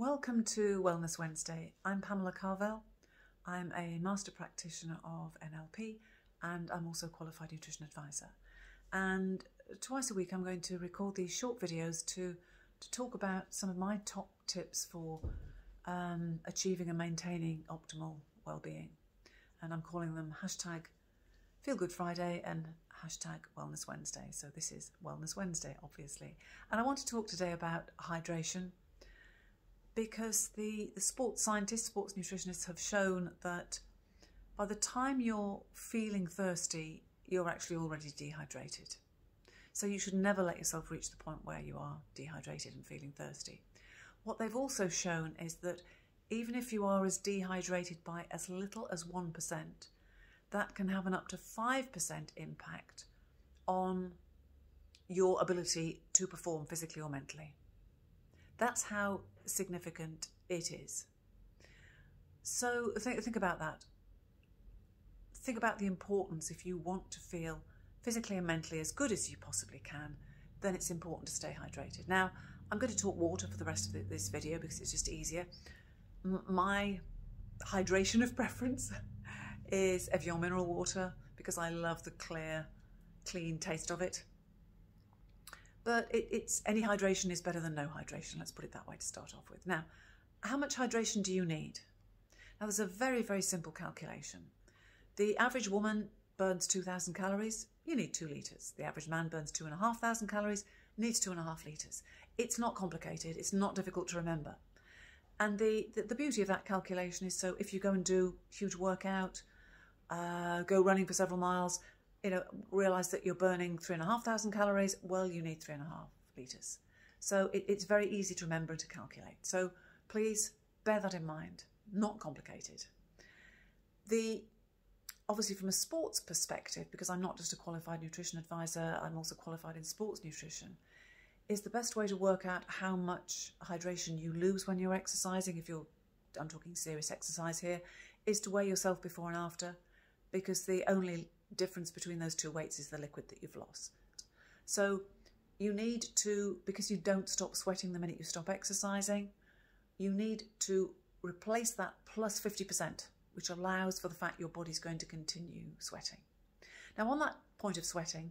Welcome to Wellness Wednesday. I'm Pamela Carvell. I'm a master practitioner of NLP and I'm also a qualified nutrition advisor. And twice a week I'm going to record these short videos to, to talk about some of my top tips for um, achieving and maintaining optimal well-being. And I'm calling them hashtag Feel Good Friday and hashtag Wellness Wednesday. So this is Wellness Wednesday, obviously. And I want to talk today about hydration because the, the sports scientists, sports nutritionists have shown that by the time you're feeling thirsty, you're actually already dehydrated. So you should never let yourself reach the point where you are dehydrated and feeling thirsty. What they've also shown is that even if you are as dehydrated by as little as 1%, that can have an up to 5% impact on your ability to perform physically or mentally. That's how significant it is. So think, think about that. Think about the importance if you want to feel physically and mentally as good as you possibly can, then it's important to stay hydrated. Now, I'm going to talk water for the rest of this video because it's just easier. M my hydration of preference is Evian mineral water because I love the clear, clean taste of it. But it, it's any hydration is better than no hydration. Let's put it that way to start off with. Now, how much hydration do you need? Now, there's a very, very simple calculation. The average woman burns 2,000 calories. You need two litres. The average man burns 2,500 calories, needs two and a half litres. It's not complicated. It's not difficult to remember. And the, the, the, beauty of that calculation is so if you go and do huge workout, uh, go running for several miles, you uh, know, realize that you're burning three and a half thousand calories, well, you need three and a half litres. So it, it's very easy to remember and to calculate. So please bear that in mind. Not complicated. The obviously from a sports perspective, because I'm not just a qualified nutrition advisor, I'm also qualified in sports nutrition, is the best way to work out how much hydration you lose when you're exercising, if you're, I'm talking serious exercise here, is to weigh yourself before and after, because the only difference between those two weights is the liquid that you've lost. So you need to, because you don't stop sweating the minute you stop exercising, you need to replace that plus 50%, which allows for the fact your body's going to continue sweating. Now, on that point of sweating,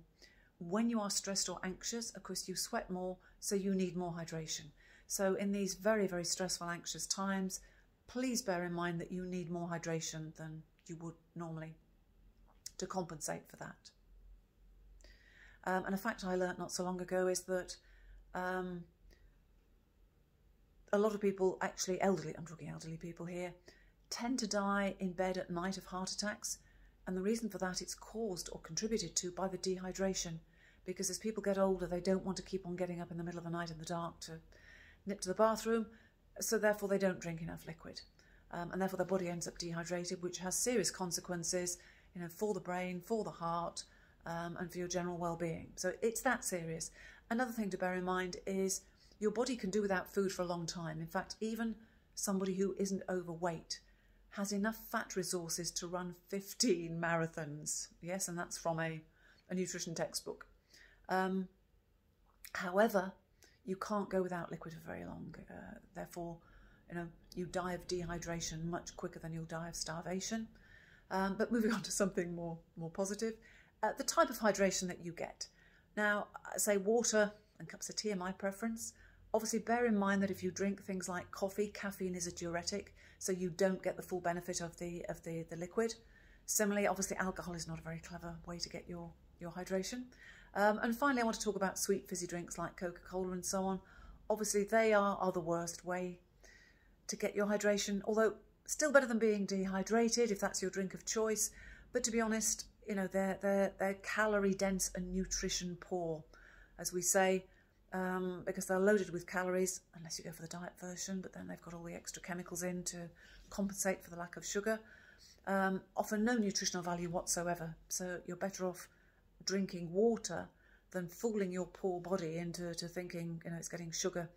when you are stressed or anxious, of course, you sweat more, so you need more hydration. So, in these very, very stressful, anxious times, please bear in mind that you need more hydration than you would normally to compensate for that. Um, and a fact I learnt not so long ago is that um, a lot of people, actually elderly, I'm talking elderly people here, tend to die in bed at night of heart attacks. And the reason for that it's caused or contributed to by the dehydration. Because as people get older, they don't want to keep on getting up in the middle of the night in the dark to nip to the bathroom. So therefore they don't drink enough liquid. Um, and therefore their body ends up dehydrated, which has serious consequences you know, for the brain, for the heart, um, and for your general well-being. So it's that serious. Another thing to bear in mind is your body can do without food for a long time. In fact, even somebody who isn't overweight has enough fat resources to run 15 marathons. Yes, and that's from a, a nutrition textbook. Um, however, you can't go without liquid for very long. Uh, therefore, you know, you die of dehydration much quicker than you'll die of starvation. Um, but moving on to something more, more positive, uh, the type of hydration that you get. Now, say water and cups of tea are my preference. Obviously, bear in mind that if you drink things like coffee, caffeine is a diuretic, so you don't get the full benefit of the of the, the liquid. Similarly, obviously, alcohol is not a very clever way to get your, your hydration. Um, and finally, I want to talk about sweet fizzy drinks like Coca-Cola and so on. Obviously, they are, are the worst way to get your hydration, although still better than being dehydrated if that's your drink of choice. But to be honest, you know, they're, they're, they're calorie dense and nutrition poor, as we say, um, because they're loaded with calories, unless you go for the diet version, but then they've got all the extra chemicals in to compensate for the lack of sugar. Um, offer no nutritional value whatsoever. So you're better off drinking water than fooling your poor body into to thinking, you know, it's getting sugar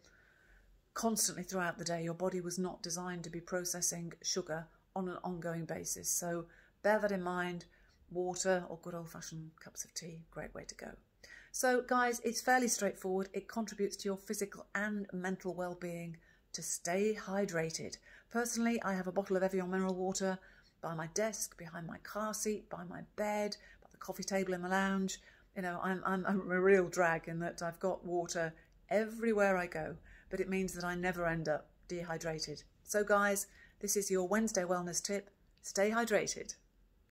constantly throughout the day. Your body was not designed to be processing sugar on an ongoing basis. So bear that in mind. Water or good old fashioned cups of tea, great way to go. So, guys, it's fairly straightforward. It contributes to your physical and mental well being to stay hydrated. Personally, I have a bottle of Evian mineral water by my desk, behind my car seat, by my bed, by the coffee table in the lounge. You know, I'm, I'm, I'm a real drag in that I've got water everywhere I go but it means that I never end up dehydrated. So, guys, this is your Wednesday wellness tip stay hydrated.